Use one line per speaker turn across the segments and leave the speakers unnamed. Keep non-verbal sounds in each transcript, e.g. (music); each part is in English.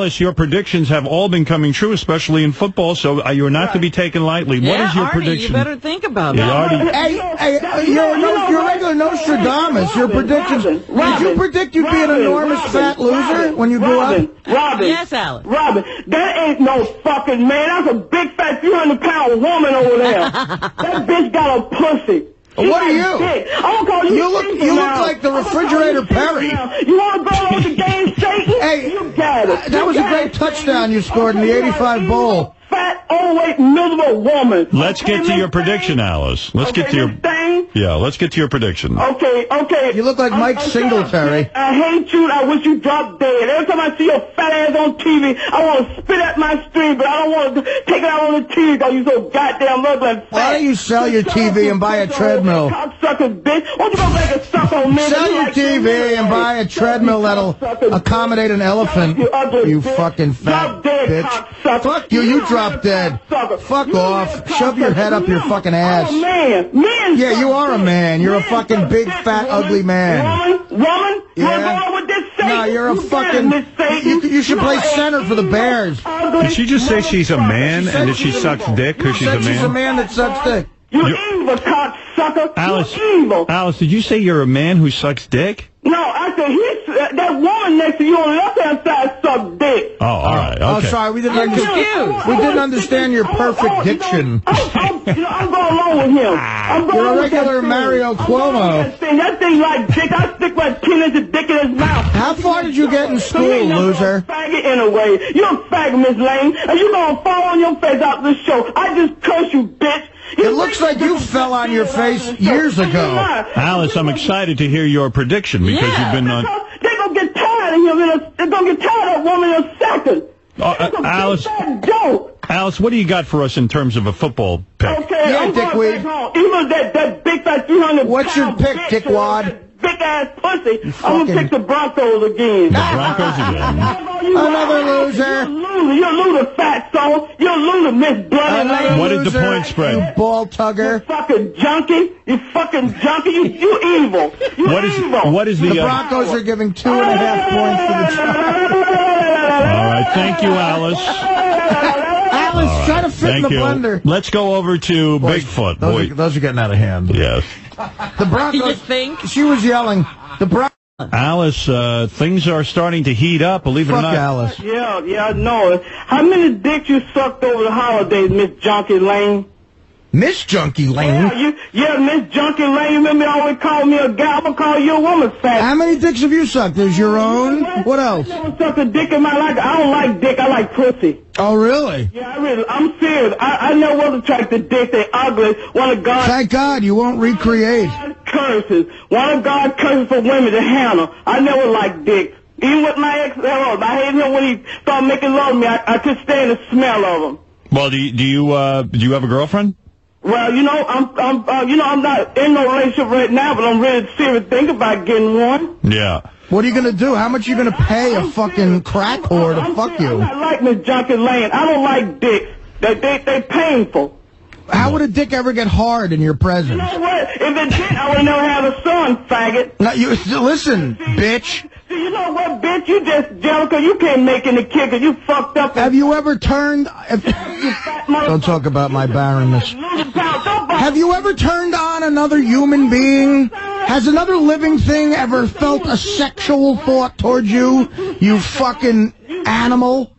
Alice, your predictions have all been coming true, especially in football, so uh, you're not to be taken lightly. what
Yeah,
is your
Artie,
prediction?
You better think about
Yeah,
it.
Artie-
Hey, hey, uh, you're, no, you're regular Nostradamus. Your predictions. Did you predict you'd be an enormous fat loser when you grew
Robin,
up?
Robin.
Yes, Alice.
Robin, that ain't no fucking man. That's a big fat 300 pound woman over there. (laughs) that bitch got a pussy. She
What are you?
dick. I'm gonna call you
You look- you look like the
I'm gonna call
refrigerator
you
Perry.
You wanna go on the (laughs) game, Satan?
Hey,
you got it.
that was a
You
great
it,
touchdown you scored in the 85
are an
bowl.
Evil, Fat, overweight, miserable woman.
Let's
Okay,
get to your
Miss Thing?
prediction, Alice. Let's
okay,
get to your
Miss Thing?
yeah. Let's get to your prediction.
Okay, okay.
You look like
I'm-
Mike
I'm
Singletary.
sorry. I hate you. I wish you dropped dead. Every time I see your fat ass on TV, I want to spit at my stream, but I don't want to take it out on the TV because you so goddamn ugly and fat.
Why don't you sell your TV and buy a
you
treadmill?
Cocksucker bitch. Why don't you go make a suck on me?
Sell your TV and buy a treadmill that'll accommodate an elephant.
You ugly
You
bitch.
fucking fat
Drop dead,
bitch.
Cocksucker.
Fuck you, you
are
drop dead.
cocksucker.
Fuck
You
off. Shove your head up your fucking ass.
I'm a man. Man
Yeah, you are a man. You're a fucking
suck
big, fat,
woman.
ugly man.
Woman? Woman? You wanna
Yeah.
go on with this Satan?
No, you're a
You got it,
fucking.
Satan.
You, you should play center for the Bears.
Did she just say she's a man
She
and that she sucks dick because she's a
Said she's a
man?
man that sucks dick.
You're
You-
evil, cocksucker.
Alice,
You're evil.
Alice, did you say you're a man who sucks dick?
No, I said he's uh, that woman next to you on the left hand side sucked dick.
Oh, all right.
Oh,
Okay.
sorry, we didn't
I'm
understand.
confused.
We didn't understand your perfect diction.
I'm, I'm, you know, I'm going along with him. I'm going
You're a regular
that thing.
Mario
I'm going with
Cuomo.
That thing, that thing like dick. I stick my penis and dick in his mouth.
How far did you get in
So you
school,
ain't never
loser?
A faggot anyway. You're a faggot, Miss Lane, and you're gonna fall on your face out this show. I just curse you, bitch. You
It looks like you fell on your face years ago.
Alice, I'm excited to hear your prediction because
Yeah.
you've been on.
They're gonna get tired of him. In a, they're gonna get tired of that woman in a second.
Uh, uh,
That's a big
Alice-
joke.
Alice, what do you got for us in terms of a football pick?
Okay,
Yeah,
I'm going
dickweed.
Even that that big fat 300
What's your
pound
pick,
bitch
dickwad?
With ass pussy. I'm gonna pick the Broncos again.
The Broncos again. (laughs)
Another loser.
You're a loser. You're a loser, fat soul. You're a loser, Miss Bloody
Another
Lane.
What did the
loser,
point spread?
You ball
You
tugger.
fucking junkie. You fucking junkie. You, you evil. You
What is
evil.
what is
The
the? Uh,
Broncos are giving two and a half points to the Chargers. (laughs)
all right, thank you, Alice. (laughs)
Alice, try to fit
Thank
in the
you.
blender.
Let's go over to Bigfoot.
Those
Boy,
are, those are getting out of hand.
yes.
The (laughs)
You
Broncos.
think?
She was yelling. The Broncos.
Alice, uh, things are starting to heat up. Believe it or
Fuck
not.
Alice.
Yeah, yeah, I know. How many dicks you sucked over the holidays, Miss Junkie Lane?
Miss Junkie
Yeah,
Lane.
you, yeah, Miss Junkie Lane. You remember you always call me a guy. I'm gonna call you a woman fat.
How many dicks have you sucked? There's your own. What else?
I never sucked a dick in my life. I don't like dick. I like pussy.
Oh, really?
Yeah, I really. I'm serious. I, I never was attracted to dick. They ugly. One of God.
Thank God you won't recreate.
curses. One of God's curses for women to handle. I never liked dick. Even with my ex, hell, I hated him when he started making love to me. I, I could stand the smell of him.
Well, do you, do you uh, do you have a girlfriend?
Well, you know, I'm, I'm, uh, you know, I'm not in no relationship right now, but I'm really serious thinking about getting one.
Yeah.
What are you gonna do? How much are you gonna pay a fucking crack whore to
I'm
fuck
serious.
you?
I'm not like Miss Junkie Lane. I don't like dicks. They, they, they painful.
How would a dick ever get hard in your presence?
You know what? If it did, I would never have a son, faggot.
Now, you listen, bitch.
You know what, bitch? You just Jellica. You can't make any kid 'cause you fucked up.
Have you ever turned? If, (laughs) don't talk about my barrenness. Have you ever turned on another human being? Has another living thing ever felt a sexual thought towards you? You fucking animal.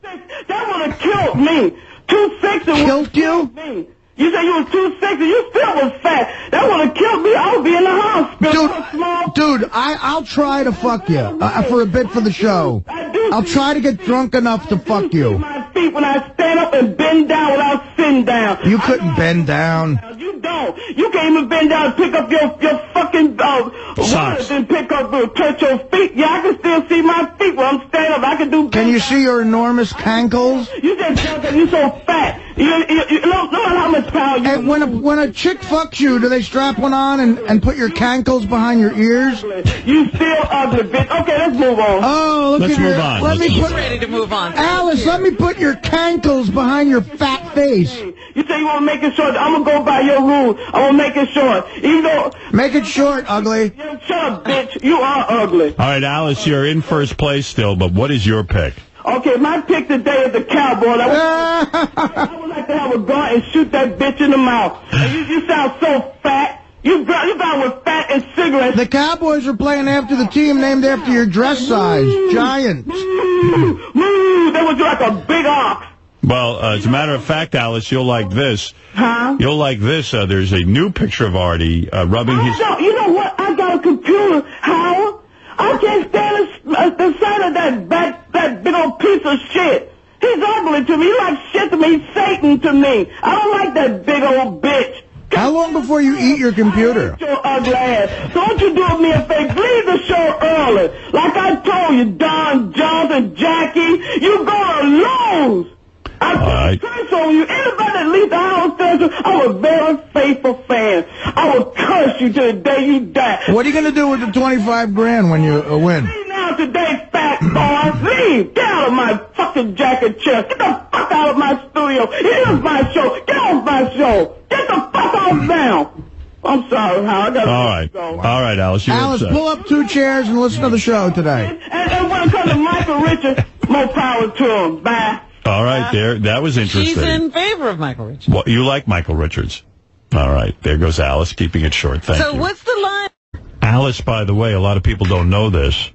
That would have killed me. Too sexy would
Killed
have killed
you?
You said you was too sexy. You still was fat. That would have killed me. I would be in the hospital.
Dude, dude, I, I'll try to fuck you uh, for a bit for the show. I'll try to get drunk enough to fuck you.
My feet when I stand up and bend down without sitting down.
You couldn't bend down.
You don't. You can't even bend down and pick up your your fucking uh
Socks.
wallet and pick up uh, touch your feet. Yeah, I can still see my feet when I'm standing up. I can do.
Can you see your enormous cankles?
You just tell that you're so fat. You, you, you no, no matter how much power you.
And when a when a chick fucks you, do they strap one on and, and put your cankles behind your ears?
You still ugly, bitch. Okay, let's move on.
Oh, look
Let's
at your.
move on.
Let
Let's
me
move
put
Ready to move on.
Alice. Let me put your cankles behind your fat face.
You say you want to make it short. I'm gonna go by your rules. I'm gonna make it short. Even though,
Make it short, ugly.
shut up, bitch. You are ugly.
All right, Alice, you're in first place still, but what is your pick?
Okay, my pick today is the cowboy. I would, I (laughs) would like to have a gun and shoot that bitch in the mouth. And you, you sound so fat. You got you got with fat and cigarettes.
the Cowboys are playing after the team named after your dress size, Giants.
Moo, moo, that was like a big ox.
Well, uh, as a matter of fact, Alice, you'll like this.
Huh?
You'll like this. Uh, there's a new picture of Artie uh, rubbing
I
his.
don't, you know what? I got a computer, Howard. I can't stand the, uh, the sight of that, that, that big old piece of shit. He's ugly to me. He's like shit to me. He's Satan to me. I don't like that big old bitch.
How long before you eat your computer?
Your ugly ass. Don't you do me a favor. Leave the show early. Like I told you, Don Jones and Jackie, you're gonna lose. I
All right.
curse on you. Anybody that leaves the house Central, I'm a very faithful fan. I will curse you to the day you die.
What are you going to do with the 25 grand when you uh, win?
Leave now today, fat boy. (clears throat) Leave. Get out of my fucking jacket chair. Get the fuck out of my studio. It is my show. Get off my show. Get the fuck off now. I'm sorry, Howard. I gotta
All right.
go.
All right, Alice. You're
Alice,
upset.
pull up two chairs and listen to the show today.
And, and when it comes to Michael Richards, more power to him. Bye.
All right, there. That was interesting.
She's in favor of Michael Richards.
Well, you like Michael Richards. All right. There goes Alice, keeping it short. Thank
So
you.
what's the line?
Alice, by the way, a lot of people don't know this,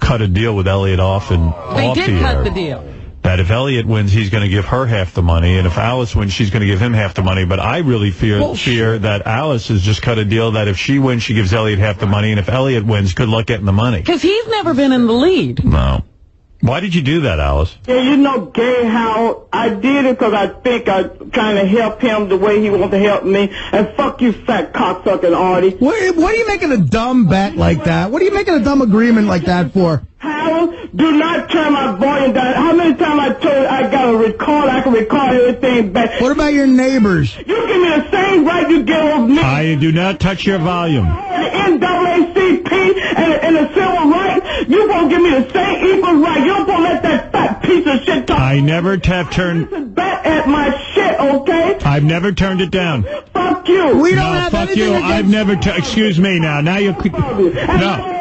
cut a deal with Elliot off and
They
off
did
the
cut
air.
the deal.
That if Elliot wins, he's going to give her half the money, and if Alice wins, she's going to give him half the money. But I really fear
Bullshit.
fear that Alice has just cut a deal that if she wins, she gives Elliot half the money, and if Elliot wins, good luck getting the money.
Because he's never been in the lead.
No. Why did you do that, Alice?
Yeah, you know, Gay how I did it because I think I'm trying to help him the way he wants to help me. And fuck you, fat cocksucking Artie.
What, what are you making a dumb bet like that? What are you making a dumb agreement like that for?
Howard, do not turn my volume down. How many times I told you I got a record, I can record everything back.
What about your neighbors?
You give me the same right you give over me.
I do not touch your volume.
the NAACP and, and the civil rights, you won't give me the same equal right. You don't let that fat piece of shit talk.
I never have turned.
Listen back at my shit, okay?
I've never turned it down.
Fuck you.
We don't
No,
have
fuck
anything
you.
against...
I've never. T- excuse me now. Now you.
And
No.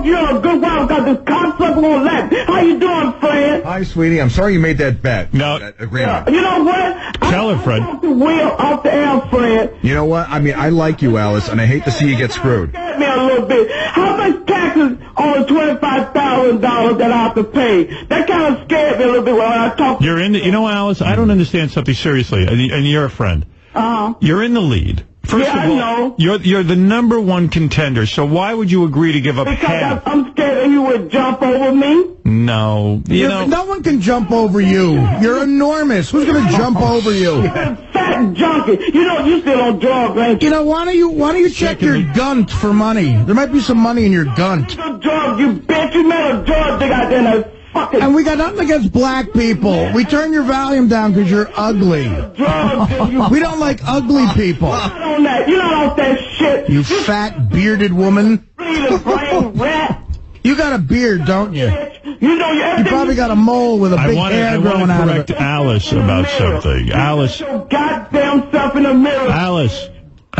Fred, I haven't spoke to you in a good while because this cocksucker won't let. How you doing, Fred?
Hi, sweetie. I'm sorry you made that bet.
No.
That agreement.
You know what?
Tell her, Fred.
I spoke to Will off the air, Fred.
You know what? I mean, I like you, Alice, and I hate to see you get screwed.
Scared me a little bit. How much taxes on the twenty-five thousand dollars that I have to pay? That kind of scared me a little bit when I talked.
You're in the, you know, Alice, I don't understand something seriously, and, and you're a friend.
Uh-huh.
You're in the lead. First
Yeah,
of
I
all,
know.
you're you're the number one contender. So why would you agree to give up
Because
half?
I'm I'm scared that you would jump over me.
No, you
You're-
know.
no one can jump over you. You're enormous. Who's going to jump over you?
Fat junkie. You know you still on drugs, ain't you?
You know, why don't you why don't you check your gunt for money? There might be some money in your gunt.
You drugs, you bitch. You made a drug dig out there in that fucking
And we got nothing against black people. We turn your volume down because you're ugly.
drugs.
We don't like ugly people.
not on that. You not off that shit.
You fat bearded woman.
brain (laughs) rat.
You got a beard, don't you?
You know you
You probably got a mole with a
I
big
want to
hair
I want
growing
to
out of
correct. Alice about something. Alice,
Your goddamn self in the mirror.
Alice,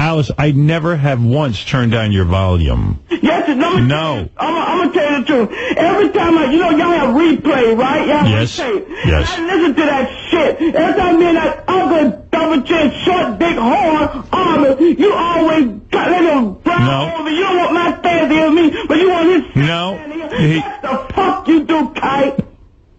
Alice. I never have once turned down your volume.
Yes, let me
No.
I'm, I'm gonna tell you the truth. Every time I, you know, y'all have replay, right? Y'all
Yes.
replay.
Yes.
I listen to that shit. Every time me and that ugly, double chin, short, big horn army, you always got him brown
No.
over. You don't want my fans to hear me, but you want his
No. He-
What the fuck you do, kite?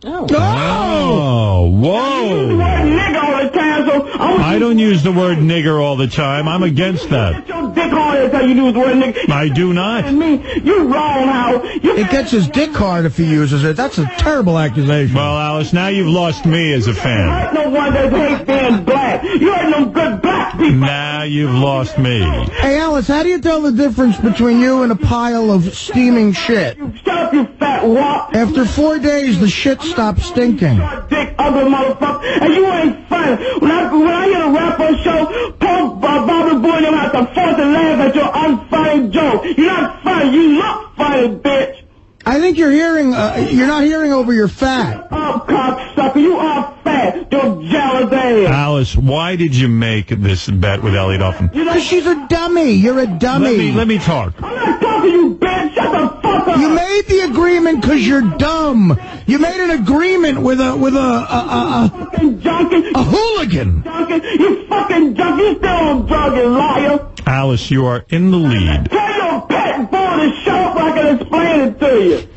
Oh.
Oh,
You
whoa!
wear nigga all the time, so I
I don't use the word nigger all the time. I'm against that.
Your dick hard every time you use the word nigga.
I do not.
Me, you wrong, Howard.
It gets his dick hard if he uses it. That's a terrible accusation.
Well, Alice, now you've lost me as a fan.
no one that hates being black. You ain't no good black people.
Now you've lost me.
Hey, Alice, how do you tell the difference between you and a pile of steaming shit?
Shut up, you fat wop.
After four days, the shit stops stinking.
Dick, ugly motherfucker. And you ain't funny. When I, when I hear a rapper show, Paul uh, Baba Booey and them have to force to laugh at your unfunny joke. You're not funny. You look funny, bitch.
I think you're hearing, uh, you're not hearing over your fat.
Oh, cocksucker. You are fat. Your jealous ass.
Alice, why did you make this bet with Elliot Offen?
Because she's a dummy. You're a
Let
dummy.
me let me talk.
I'm not talking to you, bitch. Shut the fuck up.
You made the agreement because you're dumb. You made an agreement with a with a a, a, a,
fucking junkie.
a hooligan.
Junkie, you fucking junkie. You still on drugs, you liar.
Alice, you are in the lead.
Tell your pet boy to shut up so I can explain it to you.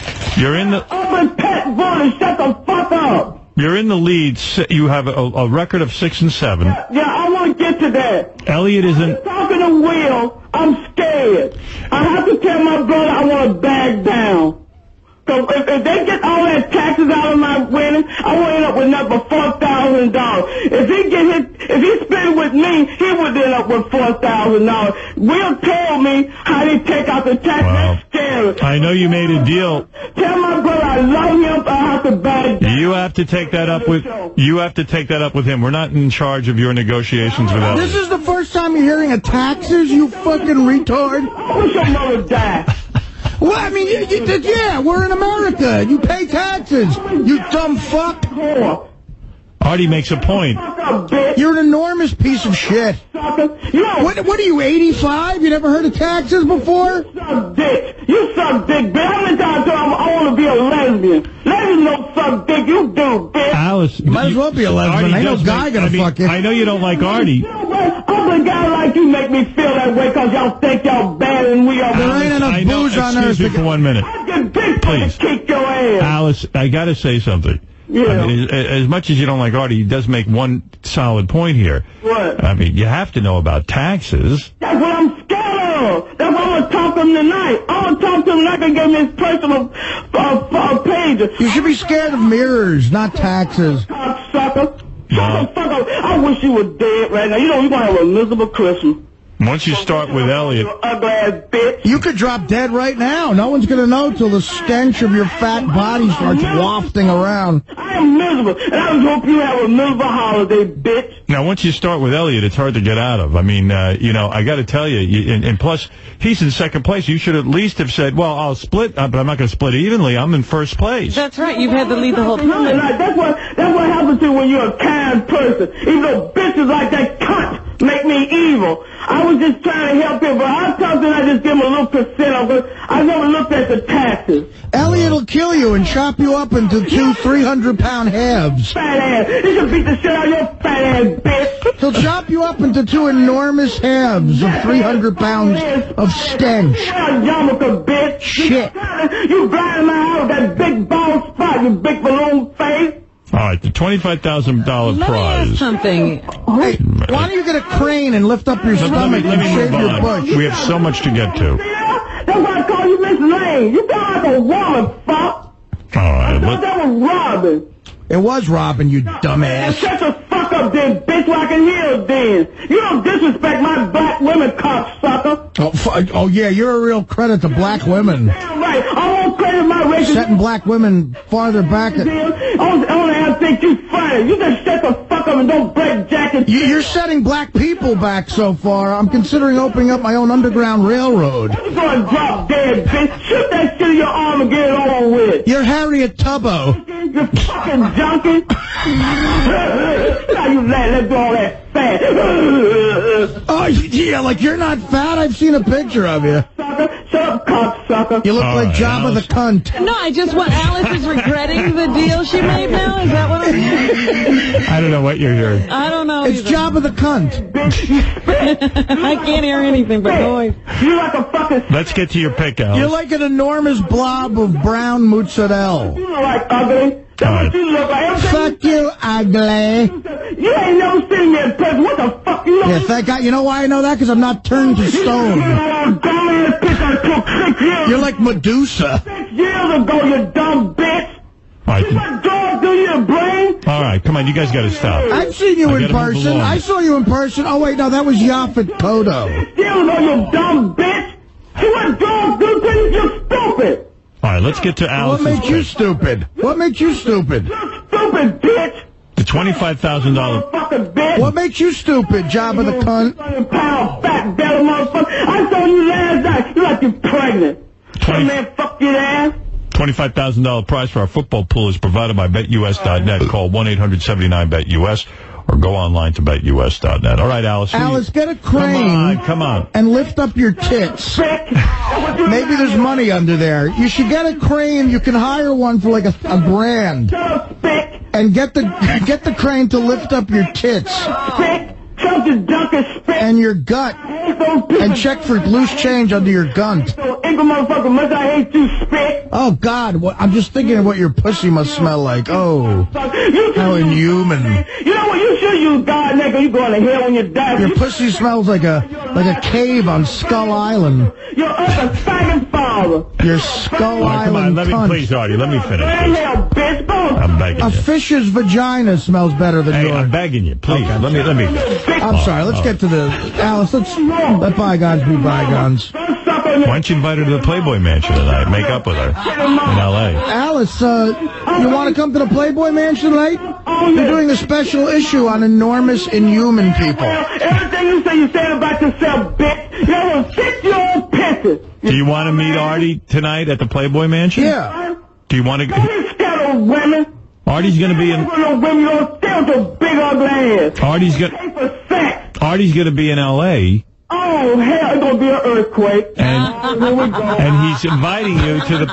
You're in the
Open pet boy to shut the fuck up.
you're in the lead. You have a, a record of six and seven.
Yeah, I want to get to that.
Elliot isn't.
Talking to Will, I'm scared. I have to tell my brother I want to back down. Cause if, if they get all that taxes out of my winnings, I will end up with nothing but four thousand dollars. If he get his, if he spend with me, he would end up with four thousand dollars. Will told me how they take out the tax.
Wow.
That's scary.
I know you made a deal.
Tell my brother I love him. I have to back down.
You have to take that up with. You have to take that up with him. We're not in charge of your negotiations with Elliot.
This is the first time you're hearing of taxes, you fucking retard.
I wish your mother died.
Well, I mean, you, you, yeah, we're in America. You pay taxes. You dumb fuck.
Whore.
Artie makes a point.
Fuck up, bitch.
You're an enormous piece of shit.
Sucker. You don't
What, what are you, 85? You never heard of taxes before?
You suck dick. You suck dick, bitch. How many times do I, I want to be a lesbian? Lesbians don't suck dick. You do, bitch.
Alice,
Might as well be a lesbian.
Artie
Ain't no guy gonna
I
fuck you.
I know you don't like Artie.
Like you make me feel that way because y'all think y'all bad and we are.
There ain't enough
I know.
booze on
Excuse
earth
me
to-
for one minute.
I get
Please.
to kick your ass.
Alice, I got to say something.
Yeah.
I mean, as, as much as you don't like Artie, he does make one solid point here.
What?
I mean, you have to know about taxes.
That's what I'm scared of. That's why I'm going to talk to him tonight. I'm going to talk to him tonight and give him his personal uh, uh, page.
You should be scared of mirrors, not taxes.
Cocksucker. Fuck up. I wish you were dead right now. You know, you're going to have a miserable Christmas.
Once you start with Elliot,
You ugly ass bitch.
You could drop dead right now. No one's gonna know till the stench of your fat body starts wafting around.
I am miserable. And I just hope you have a miserable holiday, bitch.
now once you start with Elliot, it's hard to get out of. I mean, uh, you know, I got to tell you, you and, and plus he's in second place. You should at least have said, "Well, I'll split, uh, but I'm not going to split evenly. I'm in first place."
That's right. You've had the lead the whole
And
time.
that's what that's what happens to you when you're a kind person. Even though bitches like that cunt make me evil. I was just trying to help him, but I him I just give him a little percent of it. I never looked at the taxes.
Elliot will kill you and chop you up into two 300 pound halves.
Fat ass. You should beat the shit out of your fat ass, bitch.
He'll chop you up into two enormous halves of 300 pounds of stench.
Yarmulke, bitch.
Shit.
You blinding my with that big bald spot, you big balloon face.
All right, the twenty-five thousand dollar
Let me ask
prize.
something.
Hey, why don't you get a crane and lift up your
Let, let me,
stomach
let
and
me
shave
move
your
on. We have so much to get to.
Yeah? That's why I call you Miss Lane. You sound like a woman, fuck.
All right,
I thought
let,
that was Robin.
It was Robin, you dumbass.
Shut the fuck up then, bitch, so I can hear then. You don't disrespect my black women, cocksucker.
Oh, fu- oh yeah, you're a real credit to black women.
Damn right. I credit my racial
Setting black women farther back. At,
deal. Only, only I think you funny. You just shut the fuck up and don't break jackets.
you, you're setting black people back so far. I'm considering opening up my own underground railroad.
You gonna drop dead, bitch. Shoot that shit in your arm and get it over with.
You're Harriet Tubbo.
You're fucking junkie. (laughs) now you let, let go all that fat.
Oh yeah, like you're not fat. I've seen a picture of you.
Shut up, cocksucker.
You look
All
like
right,
Jabba
Alice.
the cunt.
No, I just want Alice is regretting the deal she made now. Is that what I'm hearing? (laughs)
I don't know what you're hearing.
I don't know.
It's
either.
Jabba the cunt.
Bitch, you spit.
I can't hear anything but noise.
You like a fucking
Let's get to your pick, Alice.
You're like an enormous blob of brown mozzarella.
You look like ugly. That's what you look like.
Fuck you, ugly.
You ain't never seen me in person. What the fuck you look
Yeah, thank God. You know why I know that? Because I'm not turned to stone.
know, dumbass bitch I took six years.
You're like Medusa.
six years ago, you dumb bitch.
All
You
right,
what dog do you brain?
all right, come on, you guys got to stop.
I've seen you
I
in person. I saw you in person. Oh wait, no, that was Yaphet Kotto.
Still know you dumb bitch. You what dog do you? You stupid.
All right, let's get to
What
Alice's
makes you stupid? What makes you stupid?
You stupid bitch.
The twenty-five thousand dollar.
Motherfucking bitch.
What makes you stupid, job of the cunt?
Fucking pound fat belly motherfucker. I saw you last night. You like you pregnant.
Twenty-
man fuck your ass.
$25,000 prize for our football pool is provided by BetUS.net. Call 1-879-BETUS or go online to betus.net. All right, Alice.
Alice, get a crane.
Come on, come on.
and lift up your tits. Maybe there's money under there. You should get a crane. You can hire one for like a, a grand,
Shut up, Spick.
and get the get the crane to lift up your tits
The dunker, Spick.
and your gut,
hate those people.
and check for loose change under your gun.
So, Igor motherfucker, must I hate you, Spick?
Oh God, what, I'm just thinking of what your pussy must smell like. Oh, how inhuman!
You know what? You should use God, nigga. You going to hell when you die.
Your pussy smells like a like a cave on Skull Island.
Your other faggot father.
Your Skull
All right, come on, let me,
cunt.
please, Artie, let me finish
Man,
this.
hell, bitch. Go.
I'm begging you.
A fish's vagina smells better than
Hey,
yours.
I'm begging you, please. Let me, let me.
I'm sorry. Let's get to the Alice. Let's let bygones be bygones.
Don't suck on
Why
your
don't you invite her to the Playboy Mansion tonight? Make up with her in L.A.
Alice, uh, you want to come to the Playboy Mansion tonight? You're doing a special issue on enormous inhuman people.
Everything you say, you say about yourself, bitch. You know, fix your own pisses.
Do you want to meet Artie tonight at the Playboy Mansion?
Yeah.
Do you want to?
Don't be scared of women.
Artie's going to be in.
You women, you don't stare big ugly ass.
Artie's going.
Pay for sex.
Artie's going to be in L.A.
Oh, hell, it's going to be an earthquake.
and
Here we go.
and he's inviting you to the.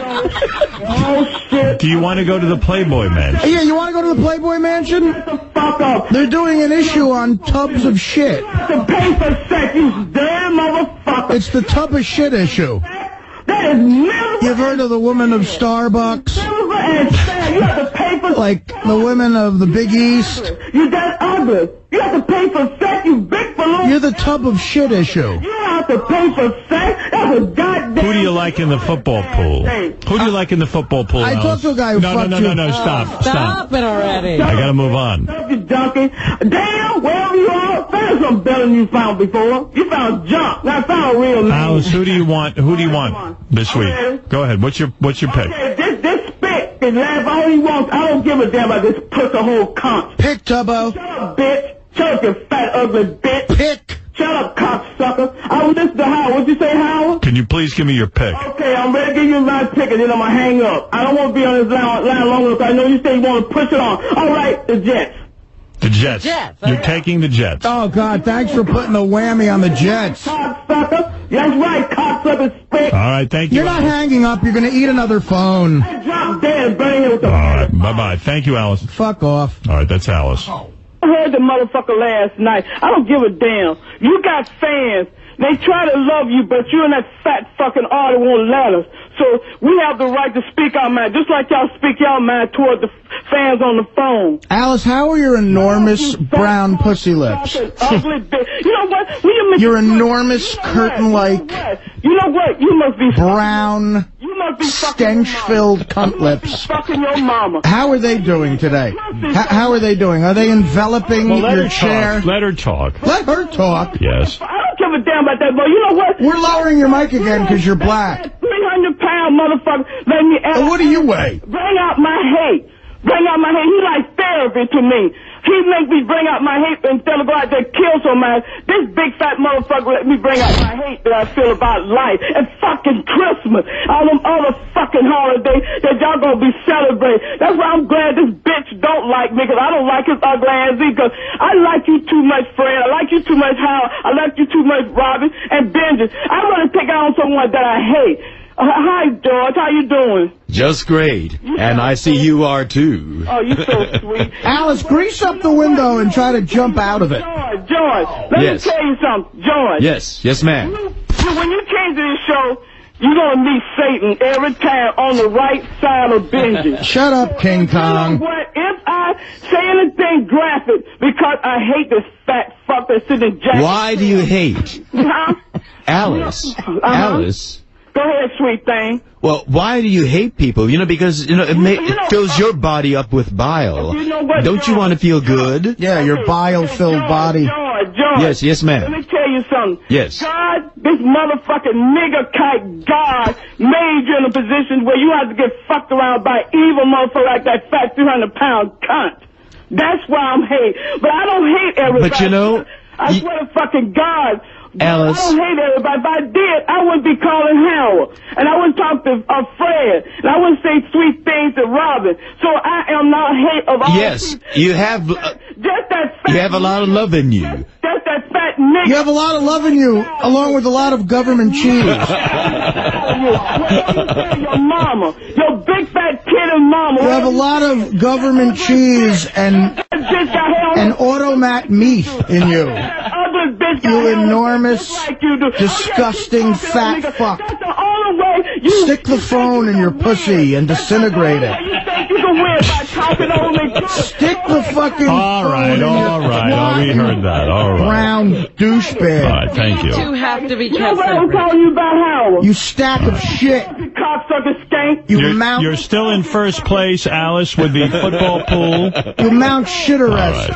Oh, shit.
Do you want to go to the Playboy Mansion?
Yeah, you want to go to the Playboy Mansion?
Fuck up.
They're doing an issue on tubs of shit.
To pay for sex, you damn motherfucker.
It's the tub of shit issue.
That is never
You've heard of the woman of Starbucks?
Never and sad. You have to pay for
Like the women of the Big East?
You that ugly. You have to pay for sex, you big balloon.
You're the tub of shit issue.
You have to pay for sex? That's a goddamn...
Who do you like in the football pool? Who do you like in the football pool?
I
Alice?
talked to a guy who
No, no,
fucked
no,
you.
no, no! Stop! Oh, stop!
Stop it already.
I gotta move on.
Stop You donkey. Damn, wherever you are, find some better than you found before. You found junk. Now found a real man.
Alice, who do you want? Who do you want this week? Go ahead. What's your What's your pick?
Okay, this, this spit can laugh all he wants. I don't give a damn about this pussy hole cunt.
Pick, Tubbo.
Shut up, bitch. Shut up, you fat, ugly bitch.
Pick.
Shut up, cocksucker. I was listening to Howard. What'd you say, Howard?
Can you please give me your pick?
Okay, I'm ready to give you my pick, and then I'm gonna hang up. I don't want to be on this line, line long enough. I know you say you want to push it on. All right, the Jets.
The Jets.
Jets,
You're oh,
okay.
taking the Jets.
Oh, God, thanks for putting the whammy on the Jets.
Cocksucker. That's right, cocksucker spick.
All right. Thank you.
You're not hanging up. You're going to eat another phone.
Drop dead and burn with the...
All right. Bye bye. Thank you, Alice.
Fuck off.
All right. That's Alice.
I heard the motherfucker last night. I don't give a damn. You got fans. They try to love you, but you and that fat fucking artist won't let us. So we have the right to speak our mind, just like y'all speak y'all mind toward the fans on the phone.
Alice, how are your enormous brown pussy lips?
Fucking ugly (laughs) bitch. You know what? When you
Your enormous curtain-like
You know what? You must be.
brown,
You must be
stench-filled
mama.
cunt
You must be
lips.
Fucking your mama.
How are they doing today? How are they doing? Are they enveloping
Well, let
your
her
chair?
talk. Let her talk.
Let her talk.
Yes.
Give a damn about that, boy. You know what?
We're lowering your mic again because you're black.
300 pound motherfucker. Let me ask.
Uh, what do you weigh?
Bring out my hate. Bring out my hate. He like therapy to me. He make me bring out my hate instead of go out there and kill somebody. This big fat motherfucker let me bring out my hate that I feel about life. And fucking Christmas. All them other fucking holidays that y'all gonna be celebrating. That's why I'm glad this bitch don't like me because I don't like his ugly ass either. 'cause I like you too much, Fred. I like you too much, Howard. I like you too much, Robin and Benjy. I want to take out on someone that I hate. Uh, hi, George. How you doing?
Just great. And I see you are too.
Oh, you so (laughs) sweet.
Alice, grease up the window and try to jump out of it.
George, George, let
Yes.
me tell you something. George,
Yes, yes, ma'am.
when you came to this show, you're going to meet Satan every time on the right side of Benjy. (laughs)
Shut up, King
You know
Kong.
what? If I say anything graphic, because I hate this fat fuck that's sitting in Jack.
Why do you hate
Huh?
Alice?
Uh-huh.
Alice?
Go ahead, sweet thing.
Well, why do you hate people? You know, because you know it, may, it fills your body up with bile.
You know what,
Don't you want to feel good?
Yeah, your bile-filled body.
George, George.
Yes, yes, ma'am.
Let me tell you something.
Yes.
God, this motherfucking nigger kite God made you in a position where you have to get fucked around by evil motherfucker like that fat 300 pound cunt. That's why I'm hate. But I don't hate everybody.
But you know,
I swear to fucking God.
Alice.
I don't hate everybody. If I did, I wouldn't be calling Howard. And I wouldn't talk to uh, Fred. And I wouldn't say sweet things to Robin. So I am not hate of all
Yes, you have. Uh,
Just that
You have a lot of love in you.
That's that fat nigga.
You have a lot of love in you, along with a lot of government (laughs) cheese.
your mama, your big fat kid and mama.
You have a lot of government cheese and
That bitch got hair on
and automat meat in you. (laughs)
that ugly bitch
You
hair on her
enormous,
just like you do.
disgusting,
Okay,
fat
nigga,
fuck.
That's the only way you
Stick the phone in your pussy and disintegrate it.
You think you can win by talking on me?
Stick the fucking
All
phone
right,
in
all
your
right. Oh, we heard that. All right.
brown douchebag.
All right, thank you.
Two have to be
You know
kept
what I'm
separate.
calling you about Howard?
You stack of shit.
You cocksucker skank.
You
You're,
mount
you're still in first place, Alice, with the (laughs) football pool.
you mount shitter
right.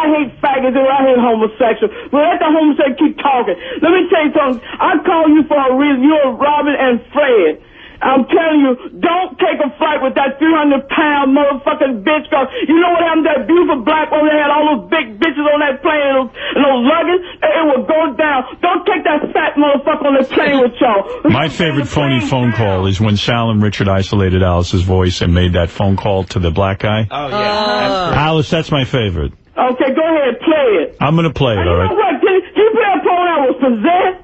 Us.
Shut up. I hate faggots and I hate homosexuals. But let the homosexuals keep talking. Let me tell you something. I call you for a reason. You're Robin and Fred. I'm telling you, don't take a flight with that 300 pound motherfucking bitch, cause you know what happened to that beautiful black woman that had all those big bitches on that plane and those, and those luggage? It will go down. Don't take that fat motherfucker on the plane with y'all.
My favorite phony phone call is when Sal and Richard isolated Alice's voice and made that phone call to the black guy.
Oh, yeah. Oh.
Alice, that's my favorite.
Okay, go ahead, play it.
I'm going to play it,
You know what? Can, can you play a poem when I was possessed?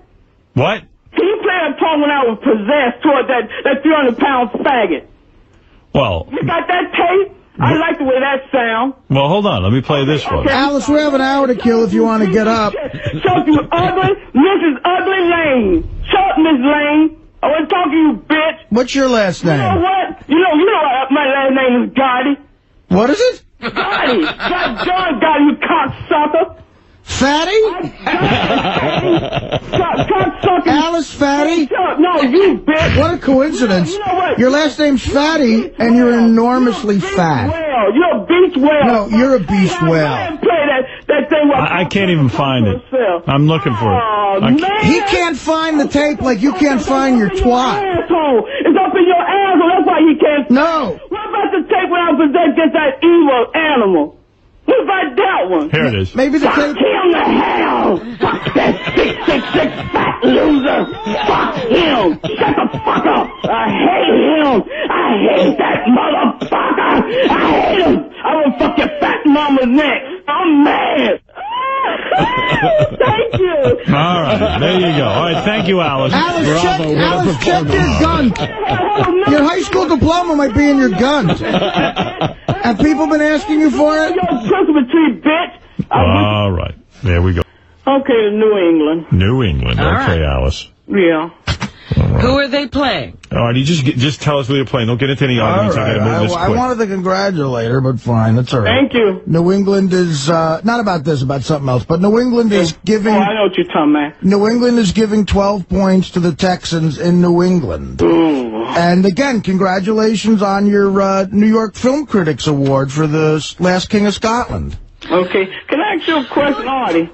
What?
He played a poem when I was possessed toward that, that 300 pound faggot?
Well,
You got that tape? I like the way that sound.
well, hold on. Let me play this one.
Alice, we have an hour to kill if you want to get up.
Shut you ugly, Mrs. Ugly Lane. Shut Miss Lane. I want to talk to you, bitch.
What's your last name?
You know what? You know, you know uh, my last name is Gotti.
What is it?
Gotti. God, John Gotti, you cocksucker.
Fatty?
Cock, cocksucker.
Alice Fatty?
Shut up. No, you bitch.
What a coincidence.
You know what?
Your last name's Fatty, and you're enormously fat.
Well, you're a beast whale.
No, you're a beast
Go
whale.
ahead and Play that, that thing where
I, I can't even find it.
yourself.
I'm looking for it.
Oh, man.
can't-
He can't find the tape like you can't find your twat.
Asshole. It's up in your asshole. That's why he can't.
No.
What about the tape when I was against that evil animal? What about that one?
Here it is.
Maybe the
Fuck
tape.
him to hell! Fuck that six six six fat loser! Fuck him! Shut the fuck up! I hate him! I hate that motherfucker! I hate him! I will fuck your fat mama next! I'm mad! (laughs) Thank you!
All right, there you go. All right, thank you, Alice.
Alice, check, Alice, check your gun. Oh, your high school diploma might be in your gun. Have people been asking you for it?
Yo, Christmas tree, bitch!
All right, there we go.
okay, New England.
New England.
All
okay,
right.
Alice.
Yeah.
Who are they playing?
All right, you just get- just tell us who they're playing. Don't get into any
All
arguments.
right.
I gotta this
I, I wanted to congratulate her, but fine. That's all right.
Thank you.
New England is, uh, not about this, about something else, but New England is giving.
Oh,
giving,
I know what you're talking about.
New England is giving 12 points to the Texans in New England.
Ooh.
And again, congratulations on your uh, New York Film Critics Award for the Last King of Scotland.
Okay. Can I ask you a question, Artie?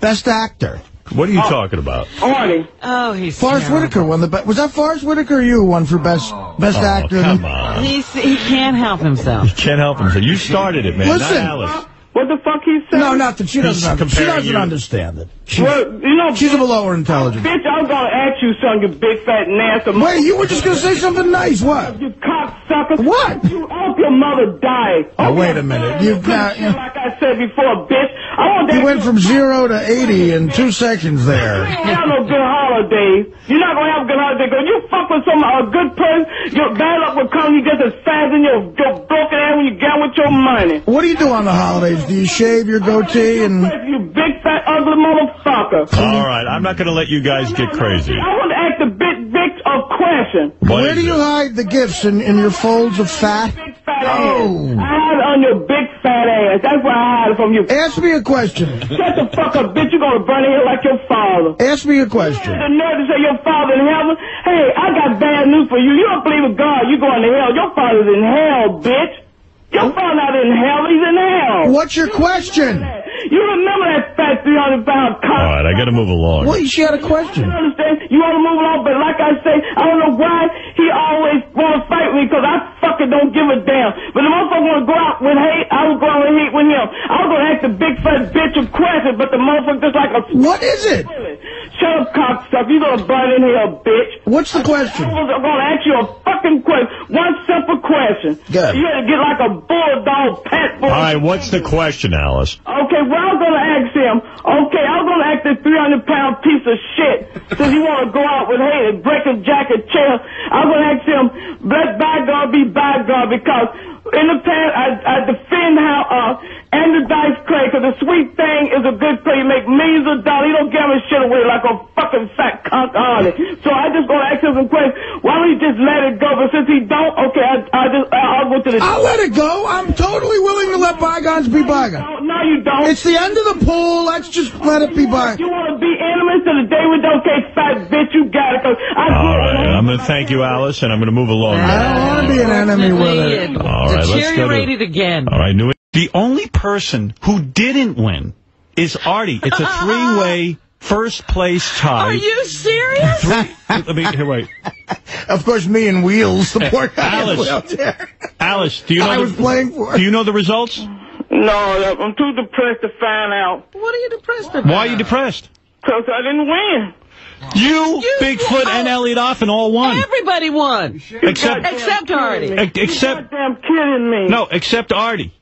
Best actor.
What are you oh. talking about?
Artie.
Oh, he's
Forest
terrible.
Whitaker won the best. Was that Forest Whitaker or you won for best oh. best
Oh,
actor?
come on.
He's, he can't help himself.
He can't help himself. You started it, man.
Listen.
Not Alice.
What the fuck he said?
No, nothing. She
He's
doesn't. Under, she doesn't
you-
understand it. She's,
Well, you know,
she's of a lower intelligence.
bitch, I'm gonna ask you something, you big fat nasty
Wait, you were just gonna say something nice. What?
You cocksucker.
What?
You I hope your mother died.
Now,
Okay,
wait a minute.
You
You've got- You,
like I said before, bitch. I want that
You went from zero to eighty in two seconds there.
You don't have no good holidays. You're not gonna have a good holiday because you fuck with some a good person. Your bad luck will come. You just as fast as your your broken ass when you get with your money.
What do you do on the holidays? Do you shave your goatee and?
You big fat ugly motherfucker.
All right, I'm not going to let you guys get crazy.
I want to ask the big bitch uh, a question.
What
Where
is
do you hide the gifts in, in your folds of fat?
Big fat
Oh.
ass. I hide on your big fat ass. That's where I had it from you.
Ask me a question.
Shut the fuck up, bitch. You're gonna burn in here like your father.
Ask me a question.
The nerve to say your father in heaven. Hey, I got bad news for you. You don't believe in God. You're going to hell. Your father's in hell, bitch. Your father not in hell. He's in hell.
What's your question?
You remember that fat 300 pound cock?
All right, I got to move along.
Well, she had a question.
You understand? You want to move along, but like I say, I don't know why
What is it?
Shut up, cocksucker. You going to burn in here, bitch.
What's the question?
I was going to ask you a fucking question. One simple question.
Good.
You had to get like a bulldog pet bull.
All right, what's the question, Alice?
Okay, well, I was going to ask him, okay, I was gonna ask this 300 pound piece of shit, since you wanna go out with hate and break a jacket chair, I was gonna ask him, let bygone be bygone, because of dollars, he don't give his shit away like a fucking fat cunt on it. So I just gonna ask him some questions, why don't he just let it go, but since he don't, okay, I, I just, I'll go to the...
I'll let it go. I'm totally willing to let bygones be bygones.
No, no, you don't.
It's the end of the pool. Let's just let it be bygones.
You want to be enemies to the day we don't take fat bitch, you got it. Cause I
All right, I'm going to thank you, Alice, and I'm going to move along.
I
now.
don't want to be an enemy with it.
it
All right, let's go to-
deteriorated again.
All right, New The only person who didn't win is Artie. It's a three-way first place tie.
Are you serious?
Let me here, wait.
Of course, me and Wheels, the eh, poor guy in the
Alice. Alice, do you know
I
the,
was playing for.
Do you know the results?
No, I'm too depressed to find out.
what are you depressed about?
Why are you depressed?
Because I didn't win.
You,
You-
Bigfoot, and Elliot Offen all won.
Everybody won.
Except,
Except Artie.
ex- except,
Goddamn kidding me.
no, except Artie.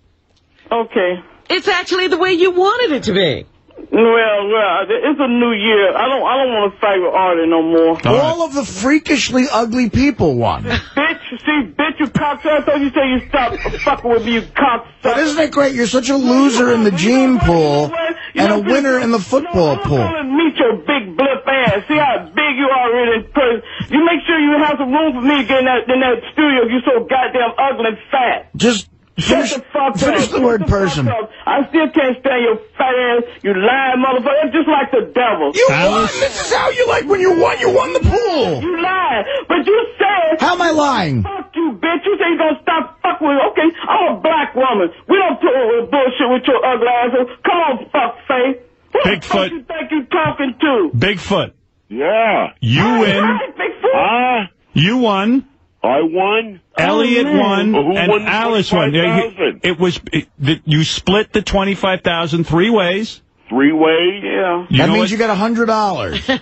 Okay.
It's actually the way you wanted it to be.
Well, well, it's a new year. I don't, I don't want to fight with Artie no more.
All right.
All of the freakishly ugly people won.
bitch, see, bitch, you cocksucker. I told you say you stop fucking with me, you cocksucker.
But isn't it great? You're such a loser in the gene pool and a winner in the football
no,
pool.
I'm gonna meet your big blip ass. See how big you are really in person. You make sure you have some room for me to get in that, in that studio. You're so goddamn ugly and fat.
Just
Shut
finish,
the fuck
finish
up.
the word
Shut fuck
person.
I still can't stand your fat ass, you lying motherfucker. It's just like the devil.
You
Alice?
won. This is how you like when you won. You won the pool.
You lied. But you said,
How am I lying?
fuck you, bitch. You say you gonna stop fucking with Okay, I'm a black woman. We don't put up with bullshit with your ugly asshole. Come on, fuck face. Who the
Bigfoot.
fuck you think you talking to?
Bigfoot,
Yeah.
you win.
Right, Bigfoot?
Ah,
You won.
I won.
Elliot oh,
man.
won,
Well,
and
won
Alice won. Yeah, you-
25,000?
It was it, the, you split the twenty-five thousand three ways.
Three ways.
yeah.
You
that means
what?
you got a hundred dollars. (laughs)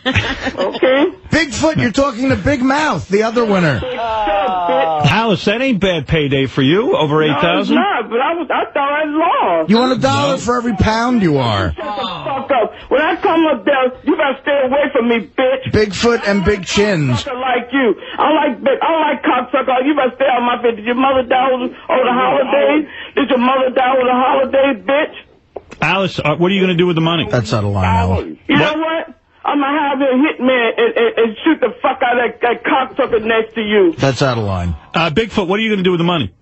Okay.
Bigfoot, you're talking to Big Mouth, the other winner.
Shut up.
Alice, that ain't bad payday for you. Over eight
No,
thousand.
not, but I, was, I thought I lost.
You want a dollar for every pound you are.
Shut the fuck up. When I come up there, you better stay away from me, bitch.
Bigfoot and big chins.
Cocksucker like you. I like big. I like cocksucker. You better stay out of my face. Did your mother die over, over the holidays? Did your mother die over the holidays, bitch?
Alice, uh, what are you going to do with the money?
That's out of line, Alice.
You
What?
know what? I'm gonna have a hitman and, and, and shoot the fuck out of that, that cocksucker next to you.
That's out of line.
Uh, Bigfoot, what are you going to do with the money?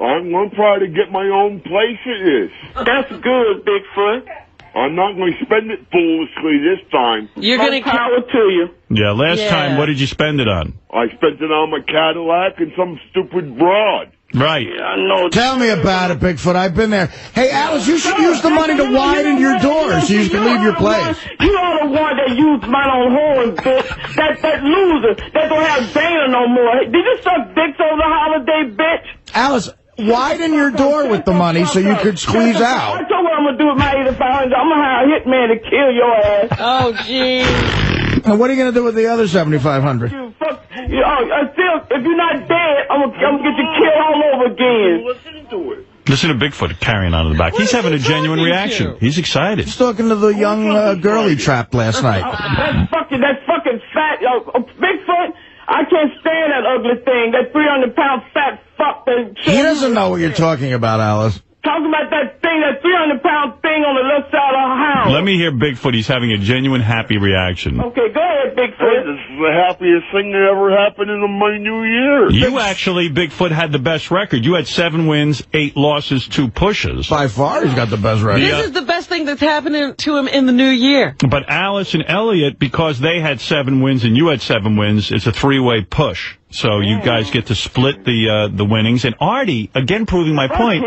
I'm going to try to get my own place it is.
That's good, Bigfoot.
I'm not going to spend it foolishly this time.
You're going to...
power to you.
Yeah, last
Yeah.
time, what did you spend it on?
I spent it on my Cadillac and some stupid broad.
Right.
I know.
Tell me about it, Bigfoot. I've been there. Hey, Alice, you should use the money to widen your door so you can leave your place.
You are the one that used mine on horns, bitch. That that loser that don't have Dana no more. Did you suck dicks over the holiday, bitch?
Alice, widen your door with the money so you could squeeze out.
I
out.
told what I'm gonna do with my 8500. I'm gonna hire a hitman to kill your ass.
Oh, gee.
And what are you going to do with the other 7500
You fuck. You, oh, until if you're not dead, I'm gonna, get you killed all over again.
Listen to it.
Listen to Bigfoot carrying on in the back. He's having
he
a genuine reaction.
to?
He's excited.
He's talking to the young uh, girl he trapped last (laughs) night.
That fucking, that fucking fat, uh, uh, Bigfoot. I can't stand that ugly thing. That 300 pound fat fuck. That
He doesn't know what you're talking about, Alice.
Talking about that thing, that 300 pound thing on the left side of the house.
Let me hear Bigfoot. He's having a genuine happy reaction.
Okay, go ahead,
Hey,
Bigfoot.
this is the happiest thing that ever happened in my new year.
You actually, Bigfoot, had the best record. You had seven wins, eight losses, two pushes.
By far, he's got the best record.
This is the best thing that's happening to him in the new year.
But Alice and Elliot, because they had seven wins and you had seven wins, it's a three-way push. So you guys get to split the uh, the winnings. And Artie, again proving my point,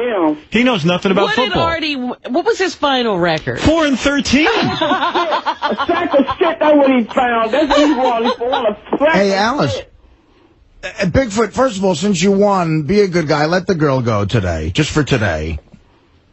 he knows nothing about
What did
football.
Artie... What was his final record?
Four and thirteen.
A sack of shit, that's what he found. That's what he wanted. He wanted a
Hey, Alice.
shit.
Uh, Bigfoot, first of all, since you won, be a good guy. Let the girl go today, just for today.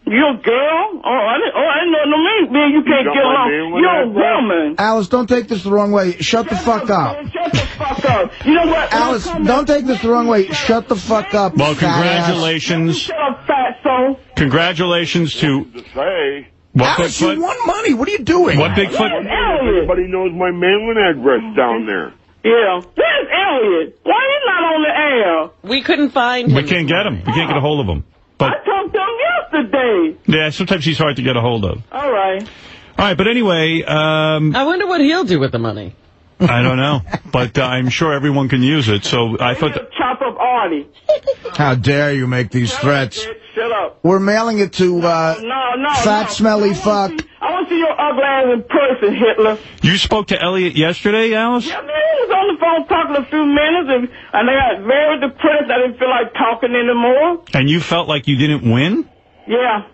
You a girl? Oh, I didn't, oh, I didn't know no mean. Man, you can't
got
get
my
along. You're a woman.
Alice, don't take this the wrong way. Shut the fuck up.
Man, Shut the fuck up. You know what?
Alice, don't take this the wrong way. Shut the fuck up.
Well, congratulations.
Shut up, fat soul.
Congratulations to
To say,
What
Alice, you won money. What are you doing?
What Bigfoot?
Where's Elliot?
Everybody knows my mailing address down there.
Yeah. Where's Elliot? Why he not on the air?
We couldn't find him.
We can't get him. We can't get a hold of him.
But I
But
talked to him yesterday.
yeah, sometimes he's hard to get a hold of.
All right.
All right, but anyway, um,
I wonder what he'll do with the money.
I don't know, but uh, I'm sure everyone can use it. So I thought. That,
Chop up Artie.
How dare you make these threats?
Bitch, Shut up.
We're mailing it to uh,
No, no.
fat,
no.
smelly fuck.
I want to see your ugly ass in person, Hitler.
you spoke to Elliot yesterday, Alice?
Yeah, man, he was on the phone talking a few minutes, and, and I got very depressed. I didn't feel like talking anymore.
And you felt like you didn't win?
Yeah.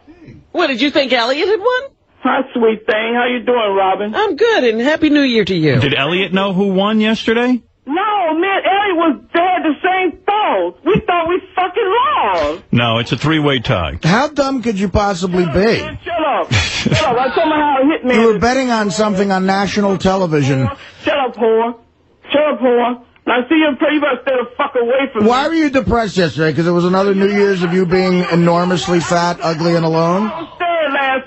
What, did you think Elliot had won?
Hi, sweet thing. How you doing, Robin?
I'm good, and Happy New Year to you.
Did Elliot know who won yesterday?
No, man, Ellie was dead the same thought. We thought we fucking lost.
No, it's a three-way tie.
How dumb could you possibly be?
Man, shut up. shut up. I told me how it hit me.
You were betting on something on national television.
Shut up, whore. Shut up, whore. Now, see you, you better stay the fuck away from
Why
me.
were you depressed yesterday? Because it was another New Year's of you being enormously fat, ugly, and alone?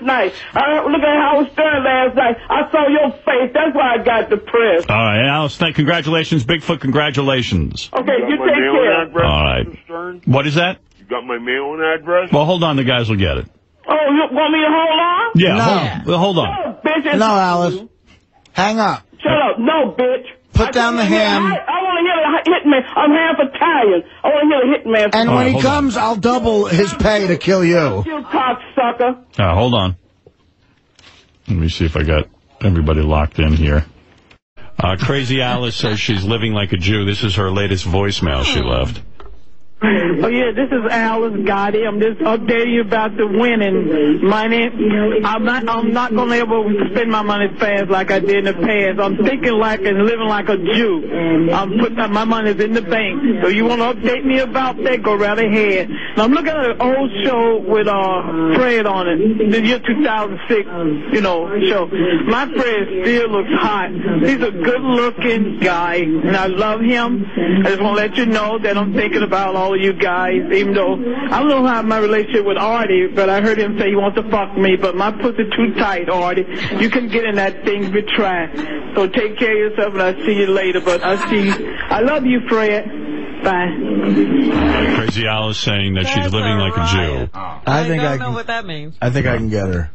I was staring last night. I, look at how I was staring last night. I saw your face. That's why I got depressed.
All right, Alice, thank, congratulations, Bigfoot, congratulations.
Okay,
You
you take care.
address,
All right. What is that?
You got my mail mailing address?
Well, hold on, the guys will get it.
Oh, you want me to hold on?
Yeah,
No.
hold, well, hold on.
No, bitch.
No, Alice. Hang up.
Shut up. No, bitch.
Put
I
down the ham.
I, I want to hear the hitman. I'm half Italian. I want to hear the hitman.
And
All
when
right,
he
hold on.
comes, I'll double his pay to kill you.
you cocksucker.
Uh, hold on. Let me see if I got everybody locked in here. Uh, Crazy Alice says she's living like a Jew. This is her latest voicemail she left.
Oh yeah, this is Alice Gotti. I'm just updating you about the winning money. I'm not. I'm not gonna ever spend my money fast like I did in the past. I'm thinking like and living like a Jew. I'm putting my money's in the bank. So you want to update me about that? Go right ahead. Now, I'm looking at an old show with uh Fred on it, the year 2006. You know, show. My Fred still looks hot. He's a good-looking guy, and I love him. I just want to let you know that I'm thinking about all of you guys, even though I don't know how my relationship with Artie, but I heard him say he wants to fuck me, but my pussy too tight, Artie. You can get in that thing if you try. So take care of yourself, and I'll see you later. But I'll see, you. I love you, Fred. Bye.
Crazy Alice saying that she's living
a
like a Jew.
riot.
I think
don't
I
know what that means.
I think I can get her.